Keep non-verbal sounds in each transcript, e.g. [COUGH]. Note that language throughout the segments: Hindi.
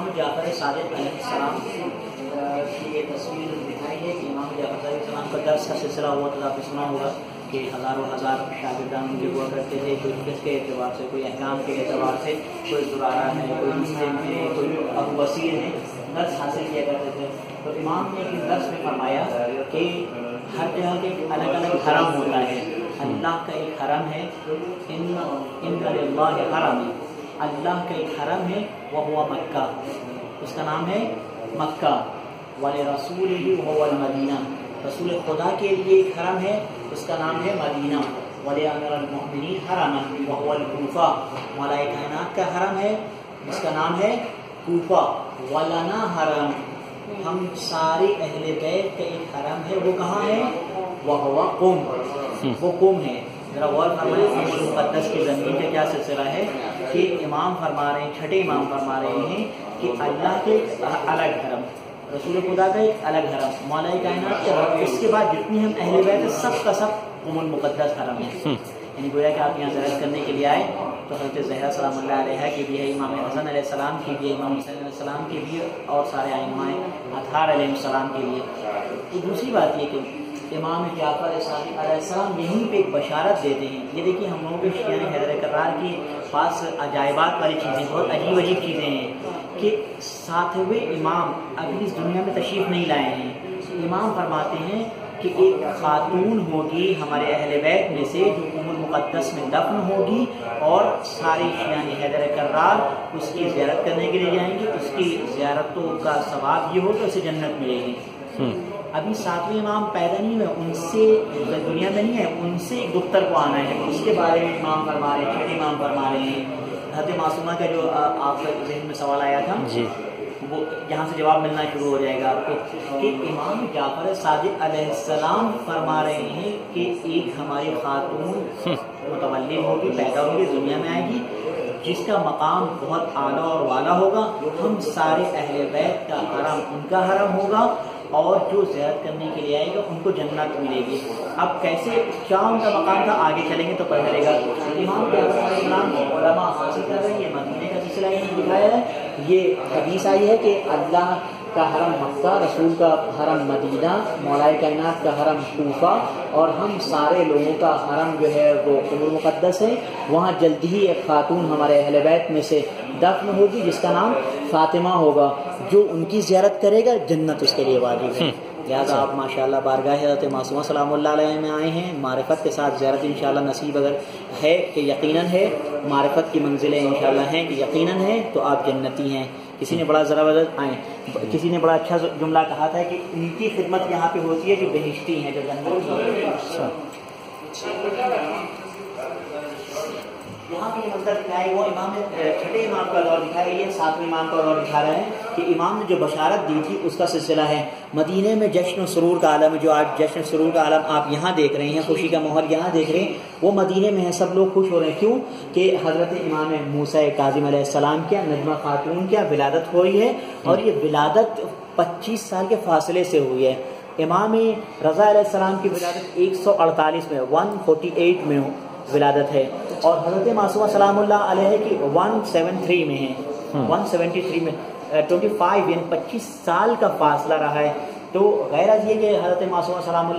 इमाम जाफ़र सादिक सलाम की ये तस्वीर दिखाई है कि इमाम जाफ़र सलाम का दर्स का सिलसिला हुआ तो आपने सुना होगा कि हज़ारों हज़ार शागिर्दान उनके हुआ करते थे कोई किसके एतबार से, कोई अहकाम के एतबार से, कोई जुरारा है, कोई मुस्लिम है, कोई अबू वसीर है दर्स हासिल किया करते थे। तो इमाम ने एक दर्स में फरमाया कि हर जगह के अलग अलग हरम होता है। अल्लाह का एक हरम है, इन इन हरम। है अल्लाह का एक हरम है वह हुआ मक्का उसका नाम है मक्का वाले रसूल ही वह मदीना रसूल खुदा के लिए एक हरम है उसका नाम है मदीना वाले अमीरमिन हरम वह कूफा मलाए कायनात का हरम है जिसका नाम है कूफा वलाना हरम हम सारे अहले बैत का एक हरम है वो कहाँ है वह हुआ कुम वो कुम है जरा गौर फरमाए मुकदस की ज़मीन का क्या सिलसिला है कि इमाम फरमा रहे हैं छठे इमाम फरमा रहे हैं कि अल्लाह के अलग धर्म रसूल खुदा का एक अलग हरम मौलाई कायनात का इसके बाद जितनी हम अहले बैत सब का सब उमुल मुकदस हरम है। यानी गोया कि आप यहाँ जरत करने के लिए आए तो हज़रत जहरा सलाम की भी है इमाम हसन सलाम की भी है इमाम हुसैन सलाम की भी और सारे आइमाएँ अथार सलाम के लिए तो दूसरी बात ये कि इमाम जाफ़र सलाम यहीं पे एक बशारत देते हैं। ये देखिए हम लोगों के शियान हैदर करार के पास अजायबात वाली चीज़ें, बहुत अजीब अजीब चीज़ें हैं कि सातवें इमाम अभी इस दुनिया में तशरीफ़ नहीं लाए हैं। इमाम फरमाते हैं कि एक खातून होगी हमारे अहल बैत में से, जो उमुल मुक़दस में दफन होगी और सारे शियान हैदर करार उसकी ज्यारत करने के लिए जाएँगे। उसकी ज्यारतों का सवाब ये हो तो उसे जन्नत मिलेगी। हम्म। अभी सातवें इमाम पैदा नहीं हुए उनसे दुनिया में नहीं है उनसे एक दुख्तर को आना है। उसके बारे में इमाम फरमा रहे हैं छठे इमाम फरमा रहे हैं। हज़रत मासूमा का जो आपका जहन में सवाल आया था जी। वो यहाँ से जवाब मिलना शुरू हो जाएगा आपको कि इमाम जाफ़र सादिक सलाम फरमा रहे हैं कि एक हमारी खातून। मुतवल होगी पैदा होगी दुनिया में आएगी जिसका मकाम बहुत आला और वाला होगा। हम सारे अहल बैत का हरम उनका हरम होगा। और जो जैद करने के लिए आएगा, उनको जन्नत मिलेगी। अब कैसे, क्या उनका मकान था? आगे चलेंगे तो पता चलेगा। इमाम हासिल कर रहे हैं ये मदीने का सिलसिला दिखाया है। ये हदीस आई है कि अल्लाह का हरम मक्का, रसूल का हरम मदीना, मौलाए कायनात का हरम कूफा और हम सारे लोगों का हरम जो है वो मुक़दस है वहाँ जल्दी ही एक खातून हमारे अहल बैत में से दफन होगी, जिसका नाम फातिमा होगा, जो उनकी ज्यारत करेगा, जन्नत उसके लिए वाजिब है हम्म। लिहाजा आप माशाल्लाह बारगाह हज़रत मासूमा सलाम में आए हैं, मारफत के साथ ज्यारत इन नसीब अगर है कि यकीन है, मारफत की मंजिलें इन हैं कि यकीन है तो आप जन्नती हैं। किसी ने बड़ा ज़रा वजह आए। किसी ने बड़ा अच्छा जुमला कहा था कि इनकी खिदमत यहाँ पे होती है जो बहिश्ती हैं, जो जन्नत यहाँ पे मंजर दिखाया वो इमाम छठे इमाम का दौर दिखाया, ये सातवें इमाम का दौर दिखा रहे हैं कि इमाम ने जो बशारत दी थी, उसका सिलसिला है। मदीने में जश्न सरूर का आलम, जो आज जश्न सरूर का आलम आप यहाँ देख रहे हैं, खुशी का माहौल यहाँ देख रहे हैं, वो मदीने में है, सब लोग खुश हो रहे हैं। क्यों? कि हज़रत इमाम मूसा काजिम सलाम क्या, नजमा खातून क्या, विलादत हुई है? और ये विलादत पच्चीस साल के फासले से हुई है। इमाम रज़ा सलाम की विलादत एक सौ अड़तालीस में वन फोर्टी एट में विलादत है। और हज़रत मासूमा सलाम की वन सेवन थ्री में है। हम्म। वन सेवेंटी थ्री में ट्वेंटी फाइव यानी पच्चीस साल का फासला रहा है। तो गैर ये कि हज़रत मासूमा सलाम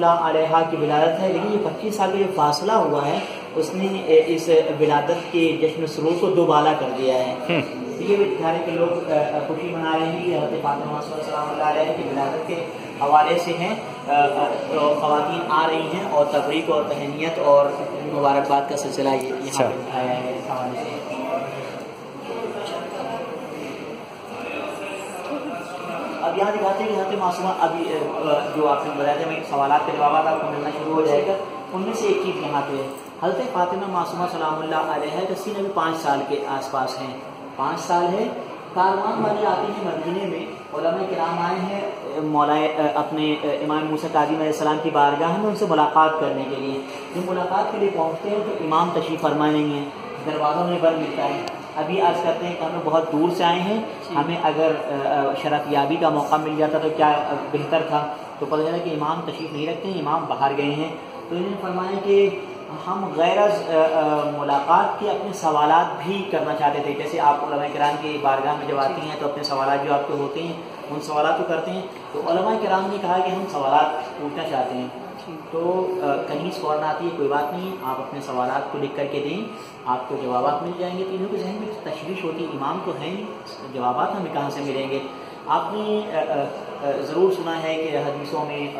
की विलादत है लेकिन ये पच्चीस साल का जो फासला हुआ है उसने इस विलादत के जश्न सरूर को दोबाला कर दिया है। हम्म। ये भी दिखा रहे कि लोग खुशी मना रहे हैं कि हज़रत फातिमा की विलादत के हवाले से हैं। तो खातन आ रही हैं और तफरीक और तहनीत और मुबारकबाद का सिलसिला ये यहाँ अच्छा। आया है अब यहाँ दिखाते हैं कि मासूमा अभी जो आपने बताया था मेरे सवाल के जवाब आपको मिलना शुरू हो जाएगा। उनमें से एक चीज़ यहाँ पे है। हज़रत फातिमा मासूमा सलाम रसी अभी पाँच साल के आसपास हैं। पाँच साल है। कारवान वाले आते हैं मदीने में के नाम आए हैं मौलाए अपने इमाम मूसा काजिम सलाम की बारगाह में उनसे मुलाकात करने के लिए। जब मुलाकात के लिए पहुँचते हैं तो इमाम तशरीफ़ है दरवाज़ों में बंद मिलता है। अभी आज करते हैं कि हमें बहुत दूर से आए हैं। हमें अगर शरफ याबी का मौका मिल जाता तो क्या बेहतर था? तो पता चला कि इमाम तशरीफ़ नहीं रखते हैं इमाम बाहर गए हैं। तो इन्होंने फरमाया कि हम गैर मुलाकात के अपने सवाल भी करना चाहते थे। जैसे आप कराम की बारगाह में जब आती हैं तो अपने सवाल जो आपके होते हैं उन सवाल को करते हैं। तो कराम ने कहा कि हम सवाल पूछना चाहते हैं। तो कनीस फ़ौरन आती है कोई बात नहीं आप अपने सवाल को लिख करके दें आपको जवाब मिल जाएँगे। तो इन्हों के जहन में तशवीश होती इमाम को हैं जवाब हमें कहाँ से मिलेंगे? आपने ज़रूर सुना है कि हदीसों में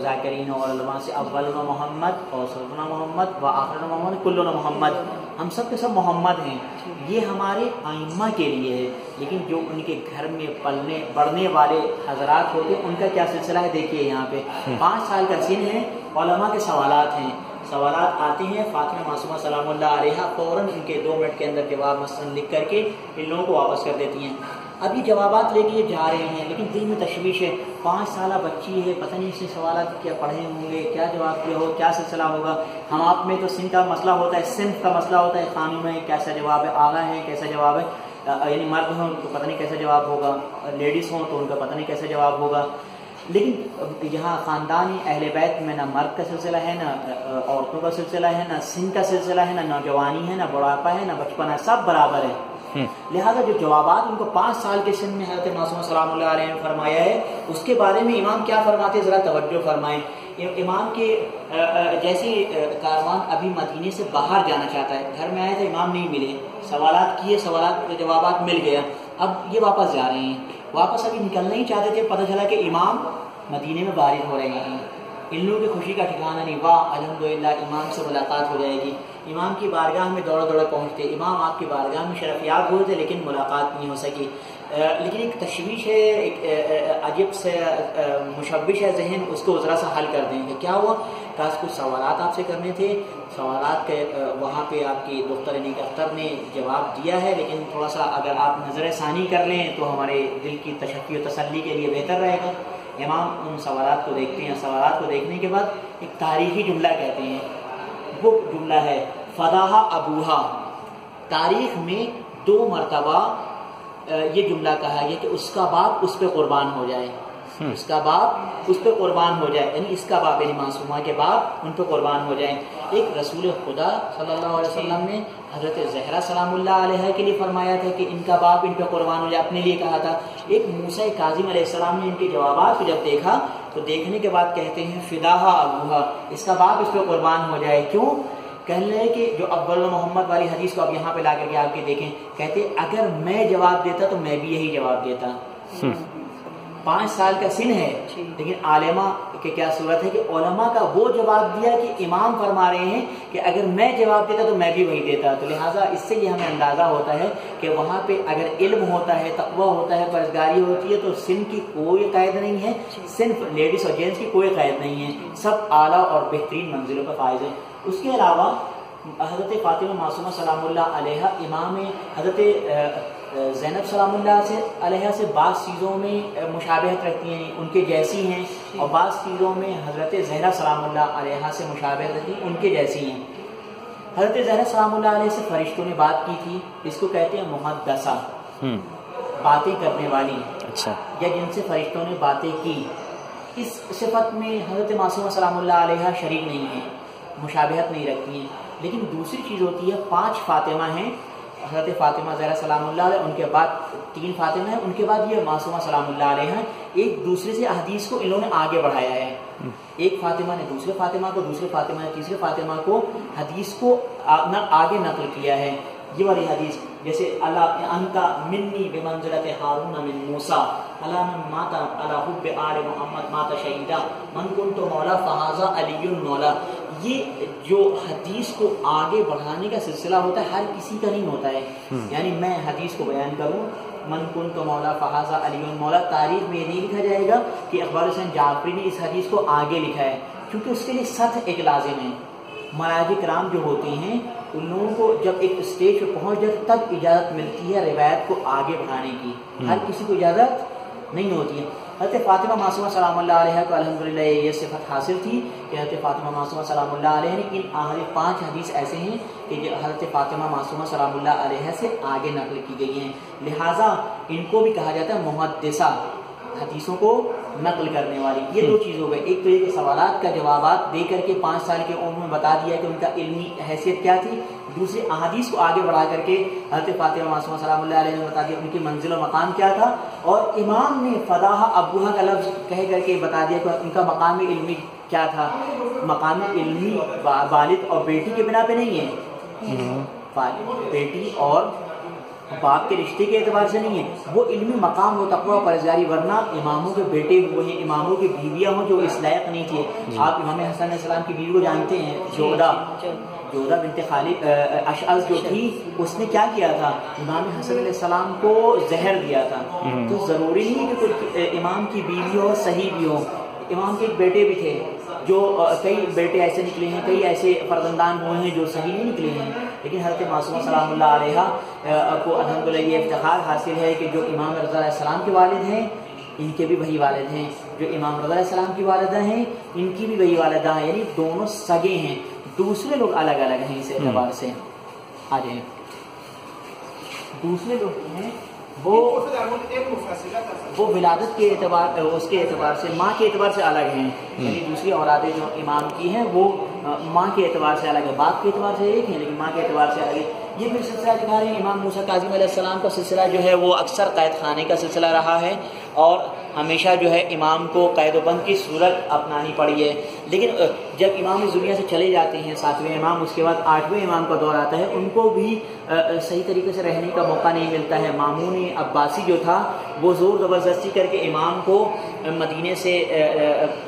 ज़ाकरीन और से अव्वल मोहम्मद और सरना मोहम्मद व आखिर मोहम्मद कुल्ल मोहम्मद। हम सब के सब मोहम्मद हैं। ये हमारे आइम्मा के लिए है। लेकिन जो उनके घर में पलने बढ़ने वाले हजरात होते हैं उनका क्या सिलसिला है? देखिए यहाँ पे। हम्म। पाँच साल का सिन है के सवाल हैं। सवाल आते हैं फातिमा मासूमा सलाम फ़ौरन इनके दो मिनट के अंदर जवाब मसन लिख करके इन लोगों को वापस कर देती हैं। अभी जवाब लेके जा रहे हैं, लेकिन दिल में तशवीश है। पाँच साल बच्ची है, पता नहीं इससे सवाल क्या पढ़े होंगे, क्या जवाब दिया हो, क्या सिलसिला होगा। हम आप में तो सिंह का मसला होता है, सिंह का मसला होता है खानों में, कैसा जवाब है, आगा है, कैसा जवाब है। यानी मर्द हों तो पता नहीं कैसा जवाब होगा, लेडीज़ हों तो उनका पता नहीं कैसा जवाब होगा। लेकिन यहाँ ख़ानदानी अहल बैत में ना मर्द का सिलसिला है, ना औरतों का सिलसिला है, ना सिंह का सिलसिला है, ना नौजवानी है, ना बुढ़ापा है, ना बचपन है, सब बराबर है। लिहाजा जो जवाब उनको पाँच साल के सिन में हज़रत मासूम सलाम ने फरमाया है, उसके बारे में इमाम क्या फरमाते ज़रा तवज्जो फरमाए। इमाम के जैसे कारवान अभी मदीने से बाहर जाना चाहता है, घर में आए तो इमाम नहीं मिले। सवाल किए सवाल के जवाब मिल गया। अब ये वापस जा रहे हैं। वापस अभी निकलना ही चाहते थे, पता चला कि इमाम मदीने में बारिश हो रहे हैं। इन लोगों की खुशी का ठिकाना नहीं वाह अलहमदिल्ला इमाम से मुलाकात हो जाएगी। इमाम की बारगाह में दौड़ा दौड़ा पहुँचते। इमाम आपकी बारगाह में शरफियाब हुए लेकिन मुलाकात नहीं हो सकी। लेकिन एक तशवीश है, एक अजीब से मुशबिश है जहन, उसको ज़रा सा हल कर देंगे। क्या हुआ? खास कुछ सवाल आपसे करने थे। सवाल के वहाँ पे आपकी दफ्तर अली अख्तर ने जवाब दिया है, लेकिन थोड़ा सा अगर आप नज़र षानी कर लें तो हमारे दिल की तशफ़ी तसली के लिए बेहतर रहेगा। इमाम उन सवाल को देखते हैं। सवाल को देखने के बाद एक तारीखी जुमला कहते हैं। वो जुमला है, फदाहा अबूहा। तारीख में दो मरतबा ये जुमला कहा गया कि उसका बाप उस पर कुर्बान हो जाए। उसका बाप उस पर कुर्बान हो जाए। यानी इसका बाप, यानी मासूमा के बाप, उन पर कुर्बान हो जाए। एक रसूल खुदा सल्लल्लाहु अलैहि वसल्लम ने हज़रत जहरा सलाम के लिए फरमाया था कि इनका बाप इन पर कुर्बान हो जाए, अपने लिए कहा था। एक मूसा काजिम सलाम ने इनके जवाब को जब देखा तो देखने के बाद कहते हैं, फिदाहा अबूहा, इसका बाप इस पर कुर्बान हो जाए। क्यों? कहने लगे कि जो अब्बल मोहम्मद वाली हदीस को अब यहाँ पे ला करके आपके देखें, कहते, अगर मैं जवाब देता तो मैं भी यही जवाब देता। हम्म। पाँच साल का सिन है। लेकिन आलमा के क्या सूरत है कि ओलमा का वो जवाब दिया कि इमाम फरमा रहे हैं कि अगर मैं जवाब देता तो मैं भी वही देता। तो लिहाजा इससे ये हमें अंदाज़ा होता है कि वहाँ पे अगर इल्म होता है तकवा होता है परजगारी होती है तो सिन की कोई कैद नहीं है। सिर्फ़ लेडीज़ और जेंट्स की कोई कैद नहीं है। सब आला और बेहतरीन मंजिलों पर फ़ायदे उसके अलावा हज़रत फ़ातिमा मासूमा सलाम इमाम हज़रत जैनब सलाम से अलहा से बाज़ चीज़ों में मुशाबहत रखती हैं उनके जैसी हैं और बाज़ चीज़ों में हज़रत जहरा सलाम से मुशाबहत रहती हैं उनके जैसी हैं। हज़रत जहरा सलाम से फरिश्तों ने बात की थी इसको कहते हैं मुहदसा हम्म। बातें करने वाली। अच्छा। या जिनसे फरिश्तों ने बातें की। इस सिफत में हज़रत मासूम सलाम शरीक नहीं है मुशाबहत नहीं रखती हैं। लेकिन दूसरी चीज़ होती है पाँच फातिमा हैं हज़रत फ़ातिमा ज़रा सलाम उनके बाद तीन फातिमा हैं, उनके बाद ये मासूमा सलाम हैं। एक दूसरे से हदीस को इन्होंने आगे बढ़ाया है। एक फातिमा ने दूसरे फातिमा को, दूसरे फातिमा ने तीसरे फातिमा को हदीस को आगे नकल किया है। ये वाली हदीस, जैसे अल्लाह अनका मिन्नी बेमंजरत हारून मिन मूसा। अला मन माता अला हुब आल मोहम्मद माता शहीदा मन कुन तो मौला फहाजा अली मौला ये जो हदीस को आगे बढ़ाने का सिलसिला होता है हर किसी का नहीं होता है। यानी मैं हदीस को बयान करूँ मन कुन तो मौला फहाजा अली मौला तारीख में नहीं लिखा जाएगा कि अकबर हुसैन जाफरी ने इस हदीस को आगे लिखा है क्योंकि उसके लिए सथ एक लाजिम है मराज कराम जो होते हैं उन लोगों को जब एक स्टेज पर पहुँच जाए तब इजाज़त मिलती है रिवायत को आगे बढ़ाने की। हर किसी को इजाज़त नहीं होती है। हज़रत फ़ातिमा मासूमा सलाम को अलहमदिल्ला ये सिफत हासिल थी कि हज़रत फ़ातिमा मासूमा सलाम ने इन आहर पाँच हदीस ऐसे हैं कि जो हज़रत फ़ातिमा मासूमा सलाम से आगे नकल की गई हैं। लिहाजा इनको भी कहा जाता है मुहदसा हदीसों को नकल करने वाली। ये दो चीज़ हो गई एक तो ये सवाल का जवाब दे करके पाँच साल के उम्र में बता दिया कि उनका इल्मी हैसियत क्या थी। दूसरे अहादीस को आगे बढ़ा करके हज़रत फातिमा मासूमा सलाम ने बता दिया उनकी मंजिल और मकाम क्या था। और इमाम ने फदाह अबूहा का लफ्ज़ कह करके बता दिया कि उनका मकाम इल्मी क्या था। मकाम इल्मी वालिद और बेटी के बिना पे नहीं है। हम्म। बेटी और बाप के रिश्ते के एतबार से नहीं है। वो इल्मी मकाम हो तकवा परजारी वरना इमामों के बेटे हुए हैं इमामों की बीवियाँ हों जो इस लायक नहीं थी। आप इमाम हसन सलाम की बीवी को जानते हैं जोदा जोदा बिनते खाली अशअज जो थी उसने क्या किया था? इमाम हसन सलाम को जहर दिया था। हम्म। तो ज़रूरी नहीं कि कोई इमाम की बीवी हो सही भी हो। इमाम के एक बेटे भी थे जो कई बेटे ऐसे निकले हैं कई ऐसे फर्जंदान हुए हैं जो सही नहीं निकले हैं। लेकिन हज़रत मासूम सलाम को अलहमदिल्ला ये इफ्तार हासिल है कि जो इमाम रज़ा के वालिद हैं इनके भी वही वालद हैं। जो इमाम रज़ा की वालदा हैं इनकी भी वही वालदा हैं। यानी दोनों सगे हैं दूसरे लोग अलग अलग हैं इस एतबार से। आ जाए दूसरे लोग हैं वो वो विलादत के एतबार उसके एतबार से माँ के एतबार से अलग हैं। हम्म। यानी दूसरी औलादे जो इमाम की हैं वो माँ के एतवार से अलग है, बाप के एतवार से एक है लेकिन माँ के एतवार से अलग है। ये फिर सिलसिला दिखा रहे हैं इमाम मूसा काजिम का सिलसिला जो है, वो अक्सर कैद खाने का सिलसिला रहा है और हमेशा जो है इमाम को कैदोबंद की सूरत अपनानी पड़ी है लेकिन जब इमाम इस दुनिया से चले जाते हैं, सातवें इमाम, उसके बाद आठवें इमाम का दौर आता है, उनको भी सही तरीके से रहने का मौका नहीं मिलता है। मामून अब्बासी जो था, वो ज़ोर ज़बरदस्ती करके इमाम को मदीने से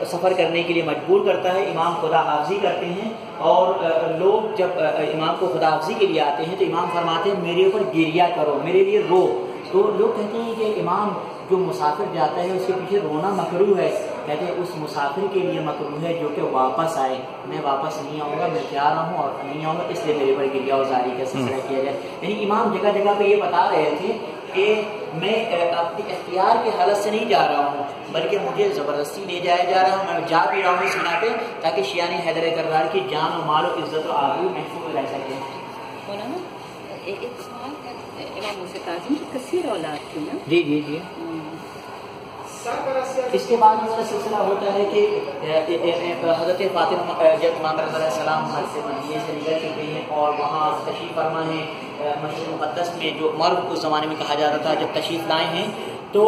सफ़र करने के लिए मजबूर करता है। इमाम खुदा हाफजी करते हैं और लोग जब इमाम को खुदा हाफजी के लिए आते हैं तो इमाम फरमाते हैं, मेरे ऊपर गिरिया करो, मेरे लिए रो। तो लोग कहते हैं कि इमाम जो मुसाफिर जाता है उसके पीछे रोना मकरू है। कहते हैं उस मुसाफिर के लिए मकरू है जो कि वापस आए। मैं वापस नहीं आऊँगा मैं क्या रहा हूँ और नहीं आऊँगा इसलिए मेरे पर गिरिया जारी का सिलसिला किया जाए। यानी इमाम जगह जगह पर ये बता रहे थे कि मैं अपनी अख्तियार के हालत से नहीं जा रहा हूँ बल्कि मुझे ज़बरदस्ती ले जाया जा रहा हूँ। मैं जा भी रहा हूँ इस बिना पे ताकि शियानी हैदर करदार की जान और मालो इज़्ज़त और आबरू महफूज रह सके। एक सवाल इमाम मुझसे ताजिम की कसीर औलाद थी ना? जी जी जी। इसके बाद हमारा सिलसिला होता है कि हज़रत फातिमा जब से मदीने से निकल चुके हैं और वहाँ तशीफ फरमा है मस्जिद मुक़दस में, जो मर्द उस ज़माने में कहा जा रहा था, जब तशीफ लाए हैं तो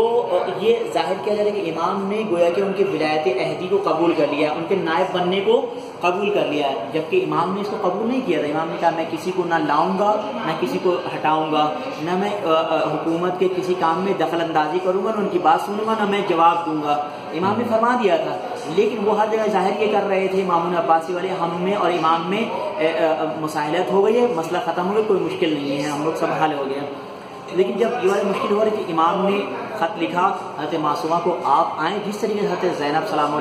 ये ज़ाहिर किया जा रहा है कि इमाम ने गोया कि उनके विलायत अहदी को कबूल कर लिया उनके नायब बनने को कबूल कर लिया है, जबकि इमाम ने इसको कबूल नहीं किया था। इमाम ने कहा, मैं किसी को ना लाऊँगा ना किसी को हटाऊँगा, ना मैं हुकूमत के किसी काम में दखल अंदाजी करूँगा, ना उनकी बात सुनूँगा, ना मैं जवाब दूँगा। इमाम ने फरमा दिया था। लेकिन वो हर जगह ज़ाहिर ये कर रहे थे, इमाम अब्बासी वाले, हम में और इमाम में मुसाहलत हो गई है, मसला ख़त्म हो गया, कोई मुश्किल नहीं है, हम लोग सब हल हो गया लेकिन जब ये वाली मुश्किल हो रही थी, इमाम ने ख़त लिखा, हज़रत मासूमा को आप आए, जिस तरीके से हज़रत जैनब सलाम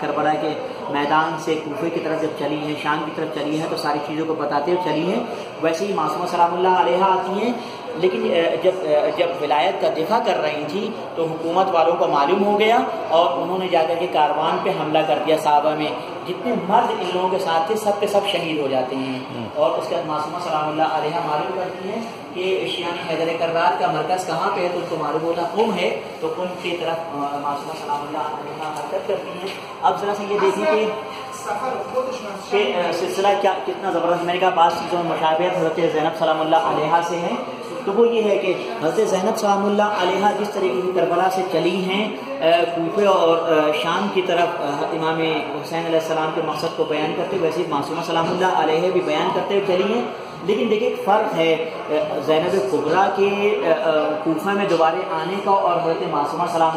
करबला के मैदान से कोफे की तरफ़ जब चली हैं, शाम की तरफ़ चली हैं तो सारी चीज़ों को बताते हुए चली हैं, वैसे ही मासूमा सलाम आती हैं, लेकिन जब जब विलायत का दिफा कर रही थी तो हुकूमत वालों को मालूम हो गया और उन्होंने जाकर के कारवान पे हमला कर दिया साहबा में। जितने मर्द इन लोगों के साथ थे सब के सब शहीद हो जाते हैं। हम्म। और उसके बाद मासूमा सलाम मालूम करती हैं कि एशियानी हैदर करार का मरकज़ कहाँ पे है तो उनको मालूम होता उम है। तो उन की तरफ़ मासूमा सलाम हरकत करती हैं। अब ज़रा सा ये देखिए कि सिलसिला क्या कितना ज़बरदस्त। मैंने कहा बात चीज़ों में मशाबियत हज़रत जैनब सलाम से है। तो वो ये है कि हज़रत जैनब सलाम जिस तरीके की करबला से चली हैं कूफे और शाम की तरफ़ इमाम हुसैन सलाम के मकसद को बयान करते हुए वैसे मासूमा सलाम भी बयान करते हुए चली हैं। लेकिन देखिए एक फ़र्क है जैनब कुबरा के कोफा में दोबारे आने का और हज़रत मासूमा सलाम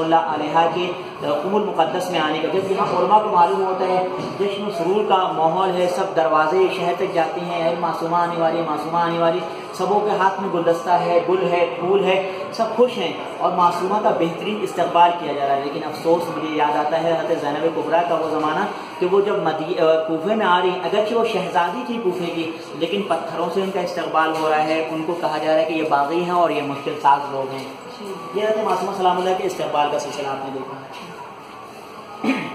के उमुल मुक़दस में आने का। जबकि यहाँ उरमा को मालूम होता है, जश्न सरूर का माहौल है, सब दरवाजे शहर तक जाते हैं मासूमा आने वाली, मासूमा आने वाली, सबों के हाथ में गुलदस्ता है, गुल है, फूल है। सब खुश हैं और मासूमा का बेहतरीन इस्तेबाल किया जा रहा है। लेकिन अफसोस मुझे याद आता है हज़रत जैनब कुबरा का वो ज़माना कि वो जब मदी कोफे में आ रही, अगरचे वो शहजादी थी कोफे की, लेकिन पत्थरों से उनका इस्तेबाल हो रहा है। उनको कहा जा रहा है कि ये बागी हैं और ये मुश्किल साज लोग हैं। ये हज़रत मासूमा सलाम के इस्तेबाल का सिलसिला आपने देखा। [COUGHS]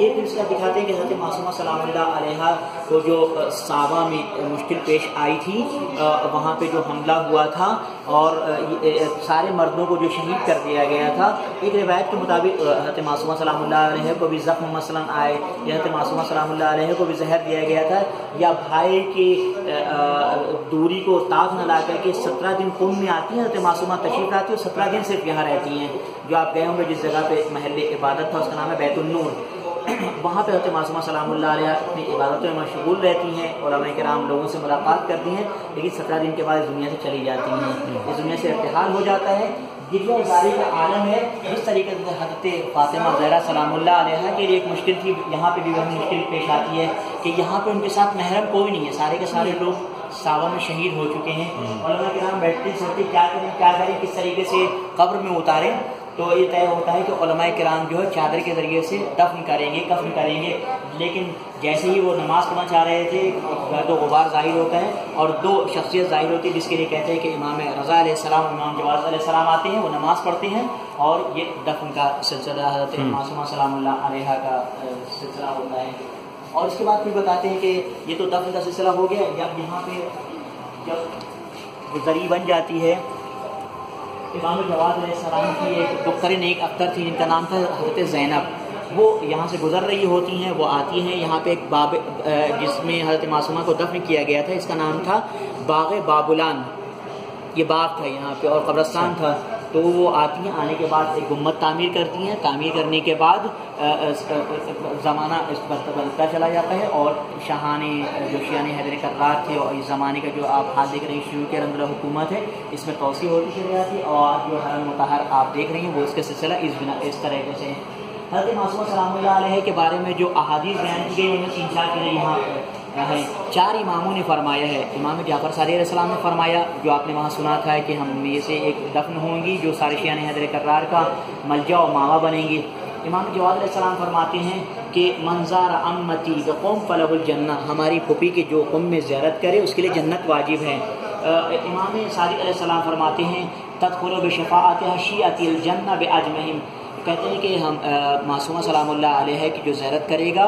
ये सिलसिला दिखाते हैं कि हज़रत मासूमा सलाम को जो सावा में मुश्किल पेश आई थी वहाँ पे जो हमला हुआ था और सारे मर्दों को जो शहीद कर दिया गया था। एक रिवायत के मुताबिक हज़रत मासूमा सलाम को भी ज़ख्म मसलन आए, या हज़रत मासूमा सलाम को भी जहर दिया गया था, या भाई की दूरी को ताक न ला करके सत्रह दिन कुम में आती हैं, हज़रत मासूमा तशरीफ़ आती है सत्रह दिन सिर्फ़ यहाँ रहती हैं। जो आप गए होंगे जिस जगह पे महल इबादत था, उसका नाम है बैतुलनूर [COUGHS] वहाँ पे हज़रत मासूमा सलाम अपनी इबादतों में मशगूल रहती हैं और कराम लोगों से मुलाकात करती हैं लेकिन सत्रह दिन के बाद इस दुनिया से चली जाती हैं। इस दुनिया से इर्तहाल हो जाता है। गिरजाजारी का आलम है इस तरीके से हज़रत फातिमा जहरा सलाम के लिए एक मुश्किल थी यहाँ पे भी वही मुश्किल पेश आती है कि यहाँ पे उनके साथ महरम कोई नहीं है। सारे के सारे लोग सावन में शहीद हो चुके हैं। और अल्लाह के नाम बैठते सोचते क्या करें क्या करें किस तरीके से कब्र में उतारें। तो ये तय होता है कि कराम जो है चादर के ज़रिए से दफन करेंगे कफन करेंगे लेकिन जैसे ही वो नमाज़ पढ़ना चाह रहे थे तो गुबार ज़ाहिर होता है और दो शख्सियत ज़ाहिर होती है जिसके लिए कहते हैं कि इमाम रज़ा सलाम इमाम जवाज सलाम आते हैं वो नमाज़ पढ़ते हैं और ये दफन का सिलसिला हज़रत हम्म। मासूमा सलाम का सिलसिला होता है और इसके बाद फिर बताते हैं कि ये तो दफन का सिलसिला हो गया जब यहाँ पे जब जरी बन जाती है इमाम जवाद सलाम की एक बकरिन एक अख्तर थी, जिनका नाम था हज़रत ज़ैनब। वो यहाँ से गुजर रही होती हैं, वो आती हैं। यहाँ पे एक बाब जिसमें हज़रत मासूमा को दफन किया गया था, इसका नाम था बाग बाबुलान। ये बाग था यहाँ पे और कब्रस्तान था। तो वो आती हैं, आने के बाद एक गुम्मत तामीर करती हैं। तामीर करने के बाद ज़माना इस बदलता चला जाता है और शाहान जो शियान हैदर करार थे और इस ज़माने का जो आप हाथ देख रहे हैं, शुरू के अंदर हुकूमत है, इसमें तोसी होती चली जाती है और जो हर मतहर आप देख रहे हैं, वो इसका सिलसिला इस बिना, इस तरीके से है। हज़रत मासूम सलाम के बारे में जो अहादीस बयान की गई उन्हें तीन चार चीज़ें यहाँ है चार इमामों ने फरमाया है। इमाम जाफ़र सलाम ने फरमाया, जो आपने वहाँ सुना था कि हम में से एक दफन होंगी, जो सारिशियान हैदर करार का मलजा और मावा बनेंगी। इमाम जवाद सलाम फरमाते हैं कि मंजार अम्मती कौम फलहुलजन्ना हमारी पुपी के जो कौम में ज्यारत करे, उसके लिए जन्नत वाजिब है। इमाम सादिक फरमाते हैं, तदखुल बशफ़ात शीअतलजन्ना बजमहिम कहते हैं कि हम मासूमा सलाम है कि जो जैरत करेगा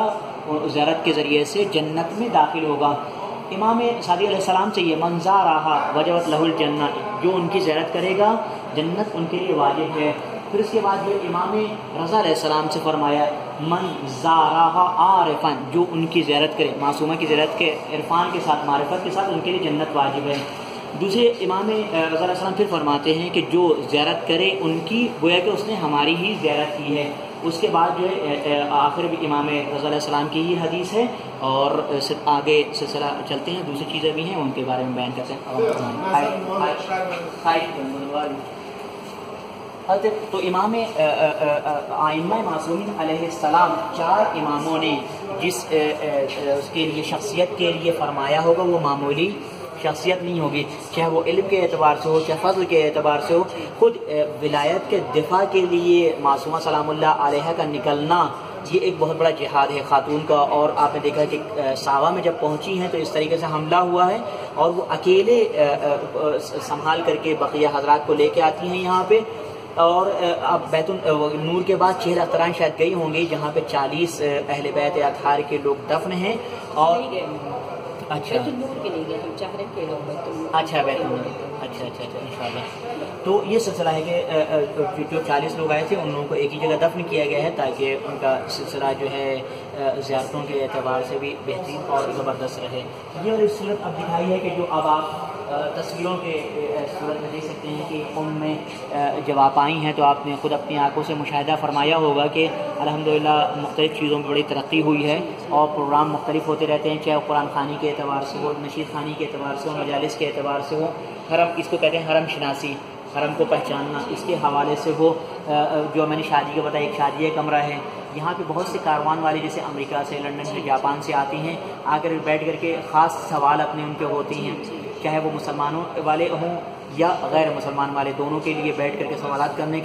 और जैरत के ज़रिए से जन्नत में दाखिल होगा। इमाम सादी सलाम से ये मंजा रहा, वजवत लहुल जन्नत, जो उनकी जैरत करेगा, जन्नत उनके लिए वाजिब है। फिर उसके बाद जो इमाम रज़ा सलाम से फरमाया मन जाराहा आरफन, जो उनकी जैरत करे, मासूमा की जैरत के, इरफान के साथ, मारफत के साथ उनके लिए जन्नत वाजिब है। दूसरे इमाम रज़ा फिर फरमाते हैं कि जो ज्यारत करे, उनकी, गोया कि उसने हमारी ही ज्यारत की है। उसके बाद जो है आखिर भी इमाम रज़ा की ही हदीस है और आगे सिलसिला चलते हैं दूसरी चीज़ें भी हैं उनके बारे में बयान करते हैं तो इमाम आइमा मासूमिन सलाम चार इमामों ने जिस उसके लिए शख्सियत के लिए फरमाया होगा वो मामूली शख्सियत नहीं होगी, चाहे वो इल्म के अतबार से हो, चाहे फजल के अतबार से हो, खुद विलायत के दिफा के लिए मासूमा सलाम का निकलना, ये एक बहुत बड़ा जिहाद है खातून का। और आपने देखा कि सावा में जब पहुँची हैं तो इस तरीके से हमला हुआ है और वो अकेले संभाल करके बकिया हजरात को लेके आती हैं यहाँ पे। और अब बैतुल नूर के बाद छह अख्तरान शायद गई होंगी, जहाँ पे चालीस अहल बैत अथार के लोग दफन हैं और अच्छा। के लिए गए हम चाह रहे अच्छा अच्छा अच्छा अच्छा इंशाल्लाह। तो ये सिलसिला है कि जो चालीस लोग आए थे उन लोगों को एक ही जगह दफन किया गया है ताकि उनका सिलसिला जो है ज़्यारतों के एतबार से भी बेहतरीन और ज़बरदस्त रहे। ये और अब दिखाई है कि जो अब आप तस्वीरों के सूरत में देख सकते हैं कि उम में जब आप आई हैं तो आपने ख़ुद अपनी आँखों से मुशाह फरमाया होगा कि अलहमदिल्ला मुख्तलिफ़ चीज़ों में बड़ी तरक्की हुई है और प्रोग्राम मुख्तलिफ़ होते रहते हैं, चाहे कुरान खानी के अतबार से हो, नशीद खानी के अतबार से हो, मजालस के अतबार से हो, हरम, इसको कहते हैं हरम शनासी, हरम को पहचानना, इसके हवाले से हो जो मैंने शादी का बताया, एक शादी का कमरा है, यहाँ पे बहुत से कारवान वाले जैसे अमेरिका से, लंदन से, जापान से आती हैं, आकर बैठ करके ख़ास सवाल अपने उनके होती हैं। चाहे वो मुसलमानों वाले हों या गैर मुसलमान वाले, दोनों के लिए बैठ करके सवाल करने